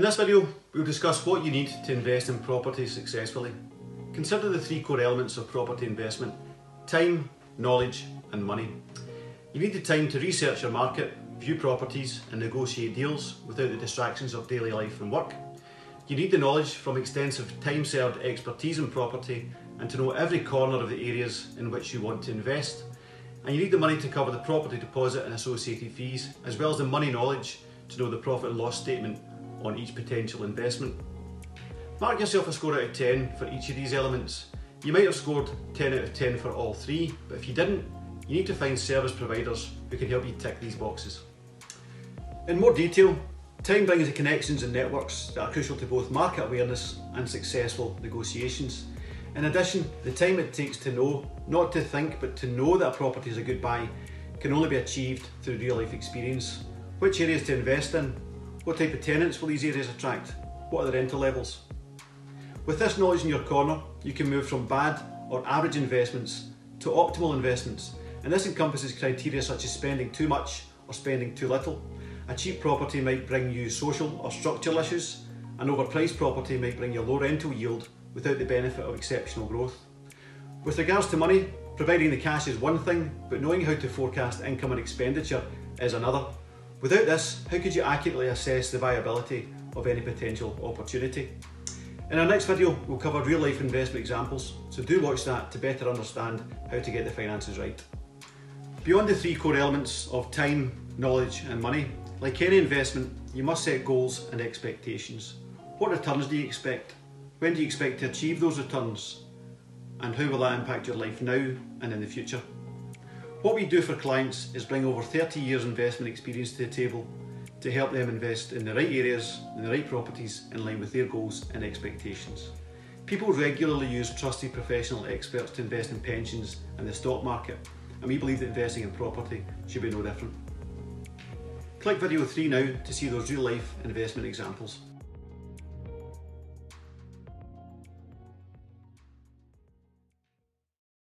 this video, we'll discuss what you need to invest in property successfully. Consider the three core elements of property investment time, knowledge, and money. You need the time to research your market, view properties, and negotiate deals without the distractions of daily life and work. You need the knowledge from extensive time served expertise in property and to know every corner of the areas in which you want to invest. And you need the money to cover the property deposit and associated fees, as well as the money knowledge to know the profit and loss statement on each potential investment. Mark yourself a score out of 10 for each of these elements. You might have scored 10 out of 10 for all three, but if you didn't, you need to find service providers who can help you tick these boxes. In more detail, time brings the connections and networks that are crucial to both market awareness and successful negotiations. In addition, the time it takes to know, not to think, but to know that a property is a good buy, can only be achieved through real life experience. Which areas to invest in, what type of tenants will these areas attract? What are the rental levels? With this knowledge in your corner, you can move from bad or average investments to optimal investments, and this encompasses criteria such as spending too much or spending too little. A cheap property might bring you social or structural issues, an overpriced property might bring you low rental yield without the benefit of exceptional growth. With regards to money, providing the cash is one thing, but knowing how to forecast income and expenditure is another. Without this, how could you accurately assess the viability of any potential opportunity? In our next video, we'll cover real life investment examples, so do watch that to better understand how to get the finances right. Beyond the three core elements of time, knowledge, and money, like any investment, you must set goals and expectations. What returns do you expect? When do you expect to achieve those returns? And how will that impact your life now and in the future? What we do for clients is bring over 30 years investment experience to the table to help them invest in the right areas, in the right properties in line with their goals and expectations. People regularly use trusted professional experts to invest in pensions and the stock market, and we believe that investing in property should be no different. Click video 3 now to see those real life investment examples.